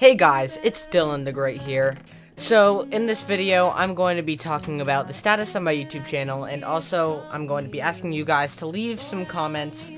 Hey guys, it's Dylan the Great here. So, in this video, I'm going to be talking about the status of my YouTube channel, and also, I'm going to be asking you guys to leave some comments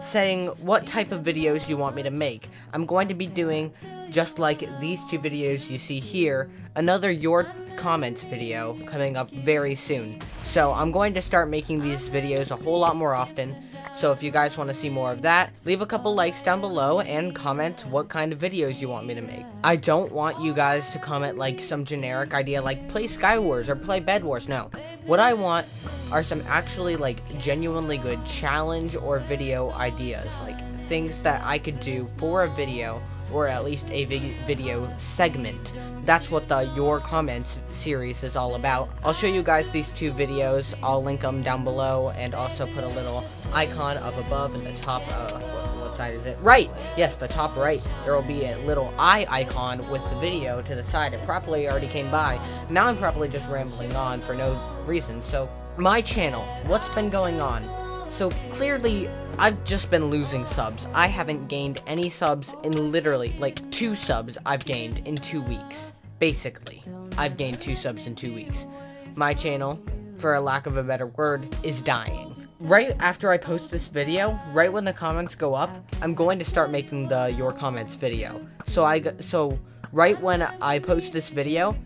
saying what type of videos you want me to make. I'm going to be doing, just like these two videos you see here, another Your Comments video coming up very soon. So, I'm going to start making these videos a whole lot more often, so if you guys want to see more of that, leave a couple likes down below and comment what kind of videos you want me to make. I don't want you guys to comment like some generic idea like play Sky Wars or play Bed Wars. No. What I want are some actually like genuinely good challenge or video ideas. Like things that I could do for a video or at least a video segment. That's what the Your Comments series is all about. I'll show you guys these two videos. I'll link them down below and also put a little icon up above in the top, uh, what, what side is it? Right! Yes, the top right. There will be a little eye icon with the video to the side. It probably already came by. Now I'm probably just rambling on for no reason. So, my channel, what's been going on? So clearly, I've just been losing subs. I haven't gained any subs in literally, like, two subs I've gained in two weeks. Basically, I've gained two subs in two weeks. My channel, for a lack of a better word, is dying. Right after I post this video, right when the comments go up, I'm going to start making the Your Comments video. So I, so right when I post this video,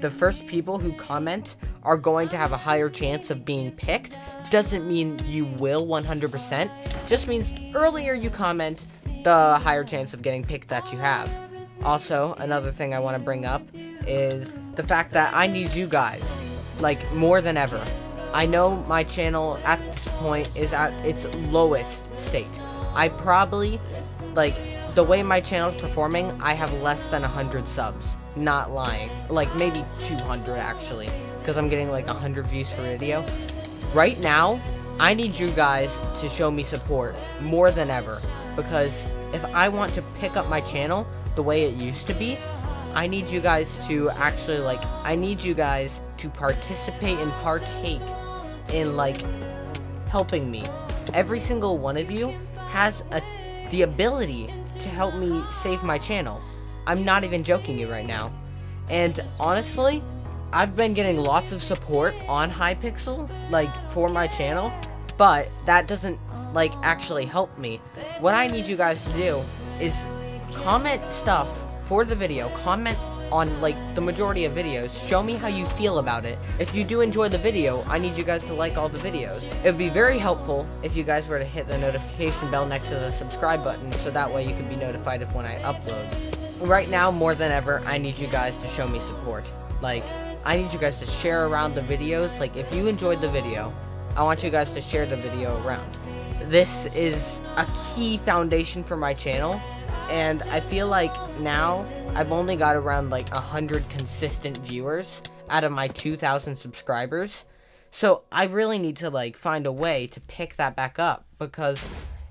the first people who comment are going to have a higher chance of being picked. Doesn't mean you will 100%, just means earlier you comment, the higher chance of getting picked that you have. Also, another thing I want to bring up is the fact that I need you guys, like, more than ever. I know my channel at this point is at its lowest state. I probably, like, the way my channel is performing, I have less than 100 subs. Not lying. Like, maybe 200, actually. Because I'm getting, like, 100 views per video. Right now, I need you guys to show me support more than ever. Because if I want to pick up my channel the way it used to be, I need you guys to actually, like, I need you guys to participate and partake in, like, helping me. Every single one of you has a the ability to help me save my channel. I'm not even joking you right now. And honestly, I've been getting lots of support on Hypixel, like, for my channel, but that doesn't, like, actually help me. What I need you guys to do is comment stuff for the video, comment on, like, the majority of videos. Show me how you feel about it. If you do enjoy the video, I need you guys to like all the videos. It would be very helpful if you guys were to hit the notification bell next to the subscribe button, so that way you can be notified of when I upload. Right now, more than ever, I need you guys to show me support. Like, I need you guys to share around the videos. Like, if you enjoyed the video, I want you guys to share the video around. This is a key foundation for my channel, and I feel like now I've only got around like 100 consistent viewers out of my 2,000 subscribers. So I really need to like find a way to pick that back up because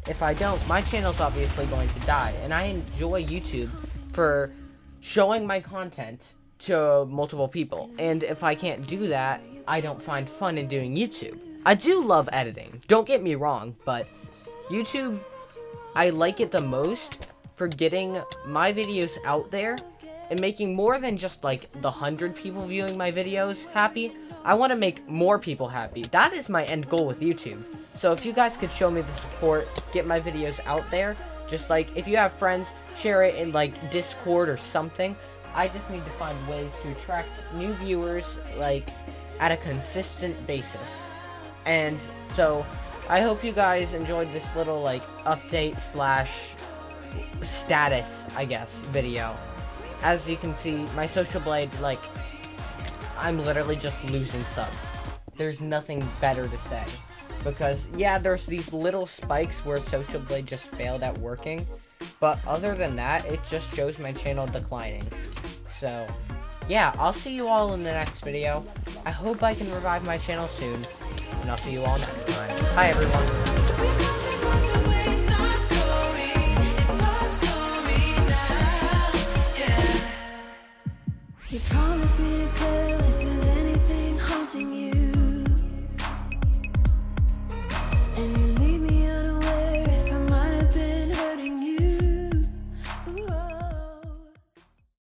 if I don't, my channel's obviously going to die. And I enjoy YouTube for showing my content to multiple people. And if I can't do that, I don't find fun in doing YouTube. I do love editing, don't get me wrong, but YouTube, I like it the most for getting my videos out there and making more than just like the hundred people viewing my videos happy. I want to make more people happy. That is my end goal with YouTube. So if you guys could show me the support, get my videos out there, just like if you have friends, share it in like Discord or something. I just need to find ways to attract new viewers like at a consistent basis. And so I hope you guys enjoyed this little like update slash status, I guess, video. As you can see, my Social Blade, like, I'm literally just losing subs. There's nothing better to say. Because, yeah, there's these little spikes where Social Blade just failed at working. But other than that, it just shows my channel declining. So, yeah, I'll see you all in the next video. I hope I can revive my channel soon. And I'll see you all next time. Bye, everyone.